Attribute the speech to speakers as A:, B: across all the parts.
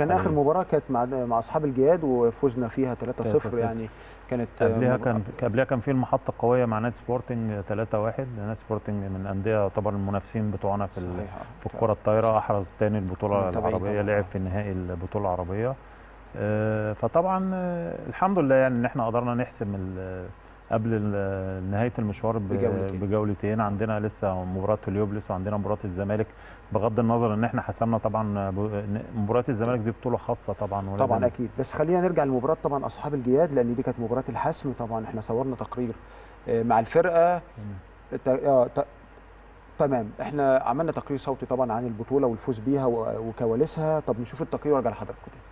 A: كان
B: آخر.
A: مباراة كانت مع مع أصحاب الجياد وفزنا فيها 3-0
B: 3-0.
A: يعني كانت
B: قبلها كان قبلها كان في المحطة قويه مع نادي سبورتنج 3-1 نادي سبورتنج من الأندية يعتبر المنافسين بتوعنا في
A: صحيح.
B: في الكرة الطايرة أحرز تاني البطولة
A: العربية.
B: لعب في النهائي البطولة العربية فطبعا آه، الحمد لله يعني إن إحنا قدرنا نحسم قبل نهاية المشوار
A: بجولتين.
B: بجولتين. عندنا لسه مباراة اليوبلس وعندنا مباراة الزمالك. بغض النظر إن إحنا حسمنا طبعا مباراة الزمالك دي بطولة خاصة طبعا
A: طبعا أكيد. بس خلينا نرجع لمباراة طبعا أصحاب الجياد لأن دي كانت مباراة الحسم طبعا. إحنا صورنا تقرير آه، مع الفرقة. آه، تمام. إحنا عملنا تقرير صوتي طبعا عن البطولة والفوز بيها وكواليسها. طب نشوف التقرير وأرجع لحضراتكم تاني.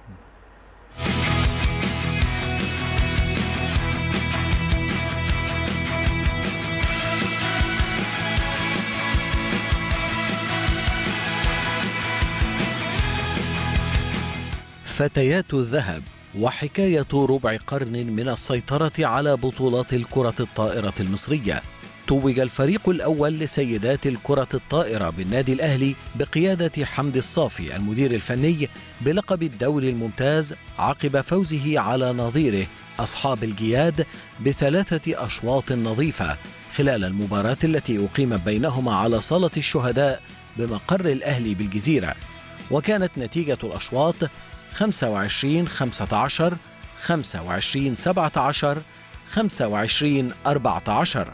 C: فتيات الذهب وحكاية ربع قرن من السيطرة على بطولات الكرة الطائرة المصرية. توج الفريق الأول لسيدات الكرة الطائرة بالنادي الأهلي بقيادة حمد الصافي المدير الفني بلقب الدوري الممتاز عقب فوزه على نظيره أصحاب الجياد بثلاثة أشواط نظيفة خلال المباراة التي أقيمت بينهما على صالة الشهداء بمقر الأهلي بالجزيرة. وكانت نتيجة الأشواط 25 15 25 17 25 14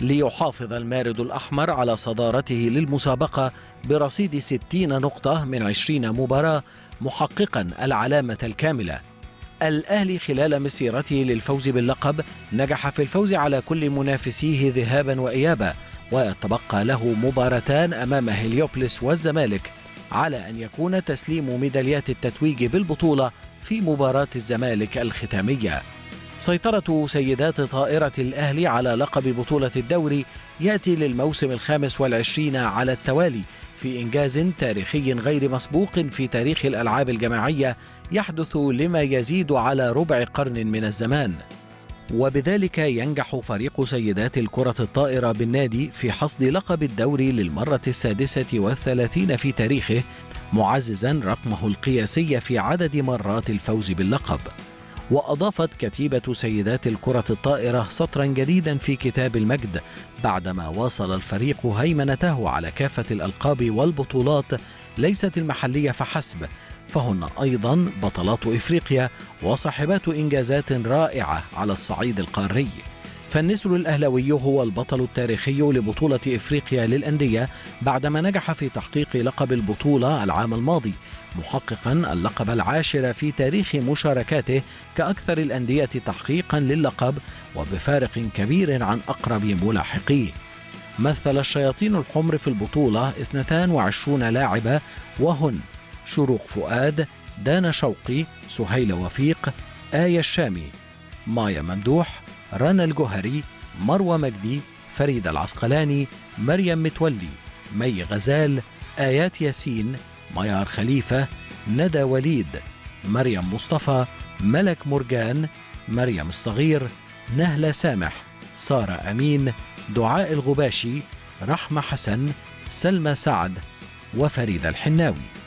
C: ليحافظ المارد الأحمر على صدارته للمسابقة برصيد 60 نقطة من 20 مباراة محققا العلامة الكاملة. الأهلي خلال مسيرته للفوز باللقب نجح في الفوز على كل منافسيه ذهابا وإيابا ويتبقى له مباراتان أمام هليوبلس والزمالك على أن يكون تسليم ميداليات التتويج بالبطولة في مباراة الزمالك الختامية. سيطرة سيدات طائرة الأهلي على لقب بطولة الدوري يأتي للموسم الخامس والعشرين على التوالي في إنجاز تاريخي غير مسبوق في تاريخ الألعاب الجماعية يحدث لما يزيد على ربع قرن من الزمان. وبذلك ينجح فريق سيدات الكرة الطائرة بالنادي في حصد لقب الدوري للمرة السادسة والثلاثين في تاريخه معززا رقمه القياسي في عدد مرات الفوز باللقب. وأضافت كتيبة سيدات الكرة الطائرة سطرا جديدا في كتاب المجد بعدما واصل الفريق هيمنته على كافة الألقاب والبطولات ليست المحلية فحسب فهن أيضا بطلات إفريقيا وصاحبات إنجازات رائعة على الصعيد القاري. فالنسر الأهلوي هو البطل التاريخي لبطولة إفريقيا للأندية بعدما نجح في تحقيق لقب البطولة العام الماضي محققا اللقب العاشر في تاريخ مشاركاته كأكثر الأندية تحقيقا للقب وبفارق كبير عن أقرب ملاحقيه. مثل الشياطين الحمر في البطولة 22 لاعبة وهن شروق فؤاد دانا شوقي سهيل وفيق آية الشامي مايا ممدوح رنا الجهري مروى مجدي فريد العسقلاني مريم متولي مي غزال آيات ياسين ميار خليفة ندى وليد مريم مصطفى ملك مرجان مريم الصغير نهلة سامح سارة أمين دعاء الغباشي رحمة حسن سلمى سعد وفريدة الحناوي.